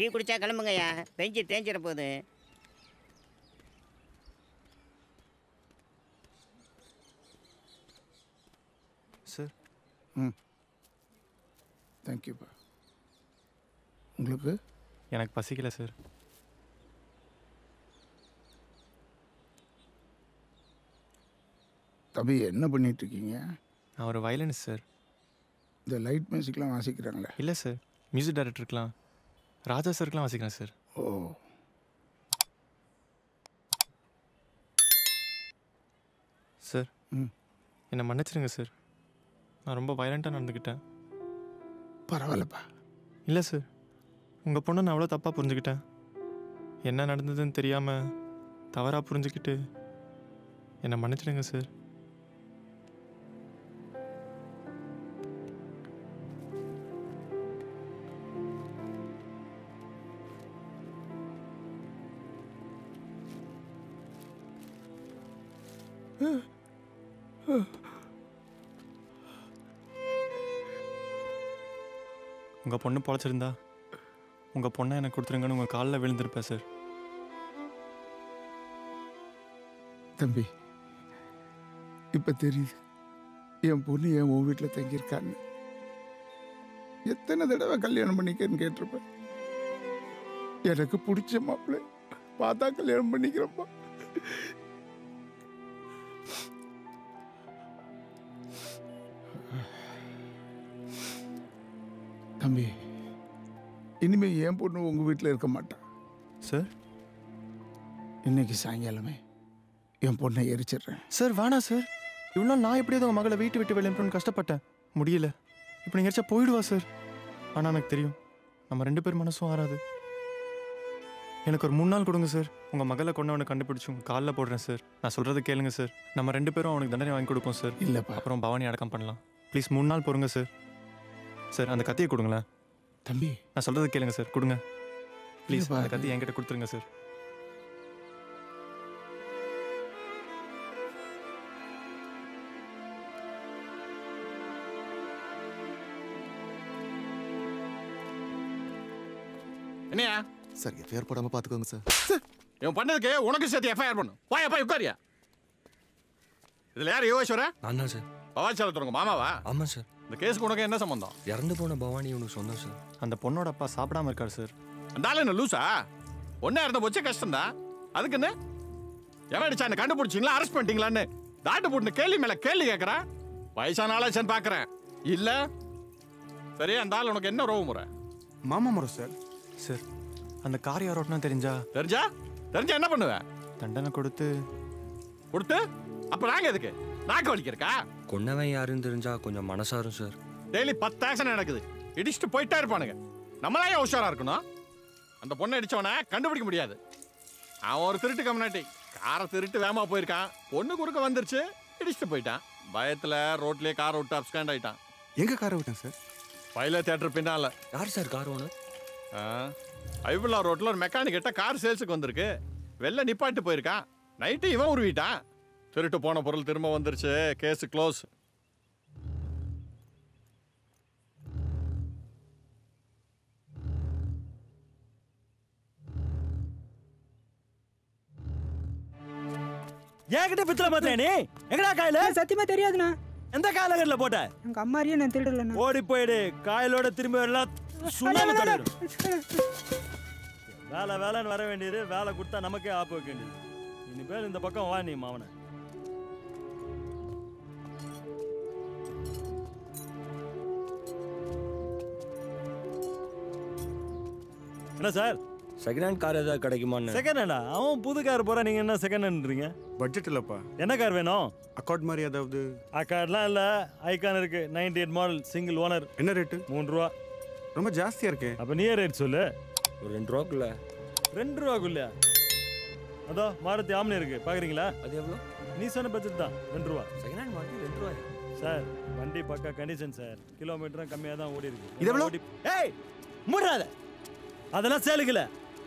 Tea குடிச்சா கிளம்புங்கய்யா. பெஞ்சு தேஞ்சிட போகுது sir. ம். தேங்க்யூப்பா உங்களுக்கு? எனக்கு பசிக்கல சார். தம்பி என்ன பண்ணிட்டு இருக்கீங்க நான் ஒரு வயலனிஸ்ட் சார். இந்த லைட் மியூசிக்லாம் வாசிக்கிறாங்களே. இல்லை சார். மியூசிக் டைரக்டருக்குலாம் ராஜா சாருக்குலாம் வாசிக்கிறேன் சார். ஓ. சார் ம். என்னை மன்னிச்சிடுங்க சார். நான் ரொம்ப வயலண்ட்டாக நடந்துக்கிட்டேன். பரவாயில்லப்பா. இல்லை சார். உங்கள் பொண்ணை நான் அவ்வளோ தப்பாக புரிஞ்சுக்கிட்டேன். என்ன நடந்ததுன்னு தெரியாமல் தவறாக புரிஞ்சுக்கிட்டு என்னை மன்னிச்சிடுங்க சார். உங்கள் பொண்ணு பொழைச்சிருந்தா உங்கள் பொண்ணை எனக்கு கொடுத்துருங்கன்னு உங்கள் காலில் விழுந்திருப்பேன் சார் தம்பி இப்போ தெரியுது என் பொண்ணு என் உன் வீட்டில் தங்கியிருக்கான்னு. எத்தனை தடவை கல்யாணம் பண்ணிக்கன்னு கேட்டிருப்பேன். எனக்கு பிடிச்ச மாப்பிள்ளை பார்த்தா கல்யாணம் பண்ணிக்கிறப்பா. தம்பி. இனிமே என் பொண்ணு உங்க வீட்டில் இருக்க மாட்டான் சார்? இன்னைக்கு சாயங்காலமே என் பொண்ணை எரிச்சிடுறேன். சார் வேணாம் சார். இவ்வளோ நான் எப்படியாவது உங்கள் மகளை வீட்டு விட்டு வெளியே அனுப்பணும்னு கஷ்டப்பட்டேன். முடியல. இப்போ நீங்கள் எரிச்சா போயிடுவா சார். ஆனால் எனக்கு தெரியும் நம்ம ரெண்டு பேர் மனசும் ஆறாது. எனக்கு ஒரு மூணு நாள் கொடுங்க சார். உங்கள் மகளை கொண்டவனை கண்டுபிடிச்சு உங்கள் காலில் போடுறேன் சார். நான் சொல்கிறத கேளுங்க சார். நம்ம ரெண்டு பேரும் அவனுக்கு தண்டனை வாங்கி கொடுப்போம் சார். இல்லைப்பா. அப்புறம் பவானி அடக்கம் பண்ணலாம். ப்ளீஸ் மூணு நாள் பொறுங்க சார். சார் அந்த கத்தியை கொடுங்களேன். தம்பி. நான் சொல்கிறத கேளுங்க சார் கொடுங்க. ப்ளீஸ் அந்த கத்தி என்கிட்ட கொடுத்துருங்க சார். என்னையா? சார் எஃப்ஐஆர் போடாமல் பார்த்துக்கோங்க சார். இவன் பண்ணதுக்கு உனக்கு சேர்த்து எஃப்ஐஆர் பண்ணும் போய் போய் உட்காரியா? இதுல யார் யோகேஸ்வர நான் தான் சார். பவாச்சலத்து உங்க மாமாவா? ஆமாம் சார். இந்த கேஸுக்கு உனக்கு என்ன சம்பந்தம்? இறந்து போன பவானி உனக்கு சொந்தம் சார் அந்த பொண்ணோட அப்பா சாப்பிடாம இருக்கார் சார் அந்த ஆளு என்ன லூசா ஒன்னா இருந்த போச்சு கஷ்டம்தான் அதுக்கு என்ன? எவன் அடிச்சா என்ன கண்டுபிடிச்சிங்களா? அரெஸ்ட் பண்ணிட்டீங்களான்னு. தாட்டு போட்டு கேள்வி மேல கேள்வி கேட்கறேன் வயசான ஆளாச்சான்னு பாக்குறேன். இல்ல. சரி அந்த ஆள் உனக்கு என்ன ரோவு முறை? மாமா முறை சார் சார் அந்த கார் யார் ஓட்டினா தெரிஞ்சா? தெரிஞ்சா? தெரிஞ்சா என்ன பண்ணுவேன் தண்டனை கொடுத்து கொடுத்து? அப்ப நாங்க எதுக்கு? நாக்கு வலிக்கிறக்கா கொன்னவன் யாருன்னு தெரிஞ்சா கொஞ்சம் மனசாரும் சார் டெய்லி பத்து ஆக்சன் நடக்குது. இடிச்சுட்டு போயிட்டே இருப்பானுங்க. நம்மளாம் ஏன் உஷாரா இருக்கணும். அந்த பொண்ணை அடிச்சவனை கண்டுபிடிக்க முடியாது. அவன் ஒரு திருட்டு கம்யூனிட்டி. காரை திருட்டு வேமா போயிருக்கான். பொண்ணு குறுக்க வந்துருச்சு. இடிச்சுட்டு போயிட்டான். பயத்துல ரோட்லயே காரை விட்டு அப்ஸ்காண்ட் ஆயிட்டான். எங்க காரை விட்டேன் சார் பைல தேட்டர் பின்னால. யார் சார் கார் ஓனர்? ஐபுல்லா ரோட்ல ஒரு மெக்கானிக் கிட்ட கார் சேல்ஸுக்கு வந்திருக்கு. வெளில நிப்பாட்டு போயிருக்கான். நைட்டு இவன் உருவிட்டான். திருட்டு போன பொருள் திரும்ப வந்துருச்சு. Case close. என்கிட்ட பித்தல பாத்தியா நீ? எங்கடா காயில? சத்தியமா தெரியாதுண்ணா. எந்த காலகட்டத்துல போட்ட? எங்க அம்மாரியே நான் திருடலண்ணா. ஓடி போயிடு. காயலோட திரும்பி வரலாம் சுண்ணாம்பு தடவிடும். வேலை வேலைன்னு வர வேண்டியது. வேலை கொடுத்தா நமக்கே ஆப்பு வைக்க வேண்டியது. இனிமேல் இந்த பக்கம் வா நீ மாவன என்ன சார்? செகண்ட் ஹேண்ட் கார் ஏதாவது கிடைக்குமான்னு. செகண்ட் ஹேண்டா அவன் புது கார் போறா நீங்க என்ன செகண்ட் ஹேண்ட்றீங்க பட்ஜெட் இல்லப்பா. என்ன கார் வேணும்? அக்கார்ட் மாதிரி ஏதாவது? அக்கார்ட்லாம் இல்ல. ஐகான் இருக்கு. Ninety eight model single owner என்ன ரேட்டு மூணு ரூபா. ரொம்ப ஜாஸ்தியா இருக்கே. அப்ப நீயே ரேட் சொல்லு. ஒரு ரெண்டு ரூபாக்குள்ள. ரெண்டு ரூபாக்குள்ள அதோ மாருதி ஆம்னி இருக்கு. பாக்குறீங்களா? அது எவ்வளோ? நீ சொன்ன பட்ஜெட் தான். ரெண்டு ரூபா. செகண்ட் ஹேண்ட் வாங்கி ரெண்டு ரூபாய்? சார் வண்டி பக்கா கண்டிஷன் சார். கிலோமீட்டரும் கம்மியாக தான் ஓடி இருக்கு இது எவ்வளோ? ஓடி- ஏய் மூடாத அதெல்லாம் சேலுக்கு இல்ல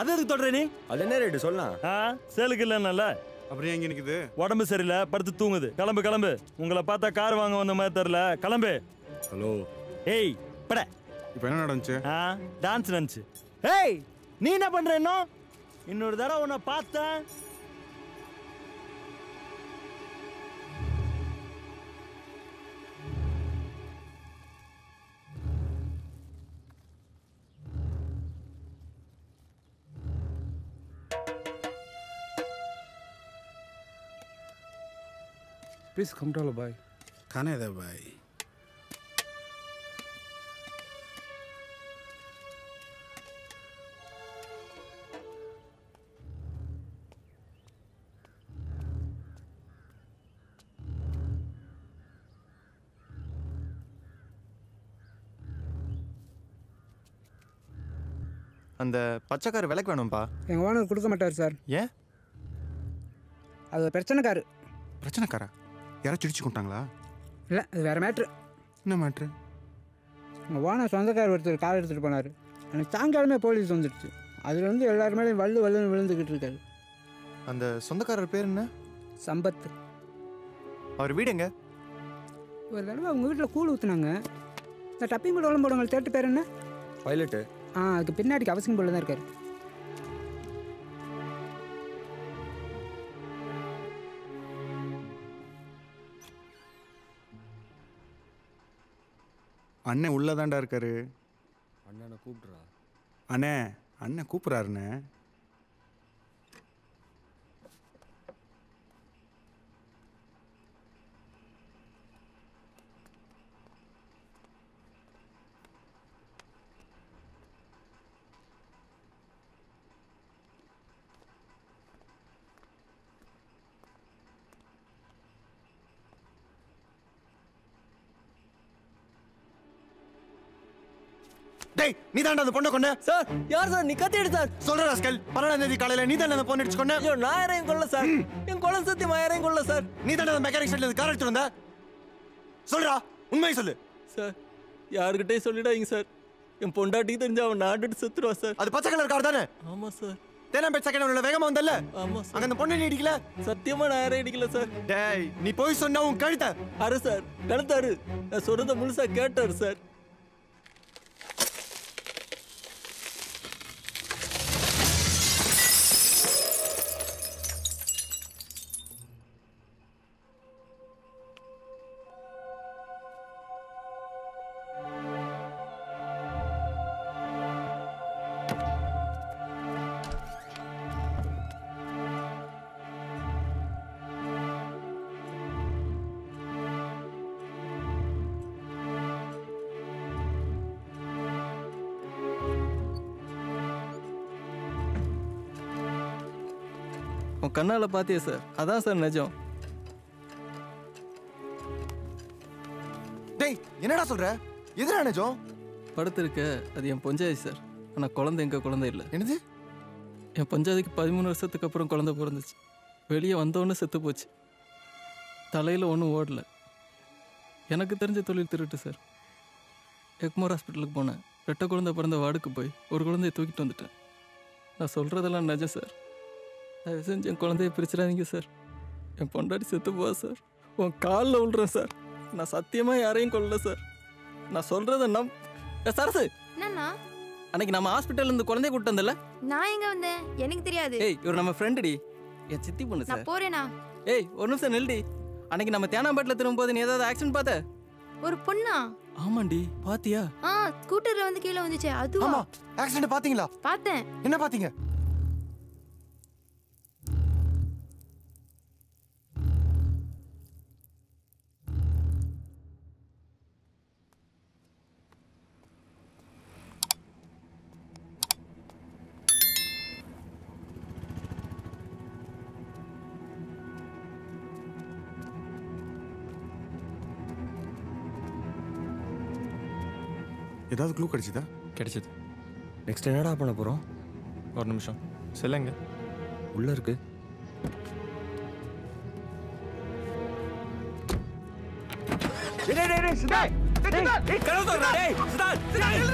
அது எதுக்கு தொடர நீ? அது என்ன ரேட்டு சொல்லலாம். ஆ சேலுக்கு இல்லைன்னல அப்புறம் எங்க நிக்குது? உடம்பு சரியில்லை படுத்து தூங்குது. கிளம்பு கிளம்பு. உங்களை பார்த்தா கார் வாங்க வந்த மாதிரி தெரியல. கிளம்பு. ஹலோ. ஏய் பட. இப்போ என்ன நடந்துச்சு? ஆ டான்ஸ் நடந்துச்சு. ஏய் நீ என்ன பண்ற இன்னும்? இன்னொரு தடவை உன்னை பார்த்தேன். ப்ளீஸ் கம் down, பாய் Can I, பாய் அந்த பச்சைக்கார் விலைக்கு வேணும்ப்பா எங்கள் ஓனர் கொடுக்க மாட்டார் சார். ஏன்? அது பிரச்சனைக்காரு. பிரச்சனைக்காரா? யாராச்சும் இடிச்சு கொண்டாங்களா? இல்லை அது வேறு மேட்ரு என்ன மேட்ரு உங்கள் ஓனர் சொந்தக்கார் ஒருத்தர் கார் எடுத்துகிட்டு போனார். எனக்கு சாயங்காலமே போலீஸ் வந்துடுச்சு. அதில் வந்து எல்லாரும் மேலேயும் வள்ளு வள்ளுன்னு விழுந்துக்கிட்டு இருக்காரு. அந்த சொந்தக்காரர் பேர் என்ன? சம்பத். அவர் வீடு எங்க? ஒரு தடவை அவங்க வீட்டில் கூழ் ஊற்றுனாங்க இந்த டப்பிங் போட போடுவாங்க தேட்டு பேர் என்ன? பைலட்டு. ஆ அதுக்கு பின்னாடிக்கு அவசியம் போல தான் இருக்காரு. அண்ணன் உள்ளதாண்டா இருக்காரு. அண்ணனை கூப்பிட்றா. அண்ணே அண்ணன் கூப்பிட்றாருண்ணே. டேய் நீ தாண்டா அந்த பொண்ணை கொன்ன? சார் யார் சார்? நீ கத்தி எடு சார். சொல்ற ராஸ்கல். பன்னெண்டாம் தேதி காலையில நீ தானே அந்த பொண்ணு அடிச்சு கொன்ன? ஐயோ நான் யாரையும் கொல்ல சார். என் குழந்தை சத்தியமா யாரையும் கொல்ல சார். நீ தானே அந்த மெக்கானிக் சைட்ல கார் எடுத்து வந்த? சொல்றா உண்மையை சொல்லு. சார் யாருக்கிட்டே சொல்லிடாதீங்க சார். என் பொண்டாட்டிக்கு தெரிஞ்சு அவன் நாட்டுட்டு செத்துருவா சார். அது பச்சை கலர் கார் தானே? ஆமா சார். தேனாம்பேட் செகண்ட் உள்ள வேகமா வந்தல்ல? ஆமா அங்க சார் அந்த பொண்ணு நீ இடிக்கல? சத்தியமா நான் யாரையும் அடிக்கல சார். டேய் நீ போய் சொன்னா உன் கழுத்த. அரு சார் கழுத்தாரு நான் சொல்றத முழுசா கேட்டாரு சார். உன் கண்ணால பாத்தியா சார் அதான் சார் நிஜம். டேய் என்னடா சொல்ற? எதுடா நிஜம்? படுத்திருக்க அது என் பொஞ்சாதி சார் ஆனா குழந்தை எங்க குழந்தை இல்லை. என்னது? என் பஞ்சாதிக்கு பதிமூணு வருஷத்துக்கு அப்புறம் குழந்தை பிறந்துச்சு. வெளியே வந்தோடனே செத்து போச்சு. தலையில் ஒன்றும் ஓடல. எனக்கு தெரிஞ்ச தொழில் திருட்டு சார் எக்மோர் ஹாஸ்பிட்டலுக்கு போனேன். ரெட்டை குழந்தை பிறந்த வார்டுக்கு போய் ஒரு குழந்தைய தூக்கிட்டு வந்துட்டேன். நான் சொல்கிறதெல்லாம் நிஜம் சார் தயவு செஞ்சு என் குழந்தைய பிரிச்சிடாதீங்க சார் என் பொண்டாட்டி செத்து போவா சார் உன் காலில் விழுறேன் சார் நான் சத்தியமாக யாரையும் கொல்லல சார் நான் சொல்கிறத நம் சரசு! என்னண்ணா அன்னைக்கு நம்ம ஹாஸ்பிட்டல்ல இருந்து குழந்தைய கூட்டு வந்தல நான் எங்க வந்தேன்? எனக்கு தெரியாது. ஏய் இவர் நம்ம ஃப்ரெண்டுடி என் சித்தி பொண்ணு நான் சார் போறேனா? ஏய் ஒரு நிமிஷம் நில்டி. அன்னைக்கு நம்ம தேனாம்பேட்டில் திரும்பும்போது நீ ஏதாவது ஆக்சிடென்ட் பார்த்த? ஒரு பொண்ணா? ஆமாண்டி பாத்தியா? ஆ ஸ்கூட்டர்ல வந்து கீழே வந்துச்சே அதுவா? ஆமா ஆக்சிடென்ட் பாத்தீங்களா? பார்த்தேன். என்ன பாத்தீங்க ஏதாவது க்ளூ கிடைச்சதா? கிடைச்சது. நெக்ஸ்ட் என்னடா பண்ண போகிறோம் ஒரு நிமிஷம். சொல்லுங்க. உள்ளே இருக்கு. டேய்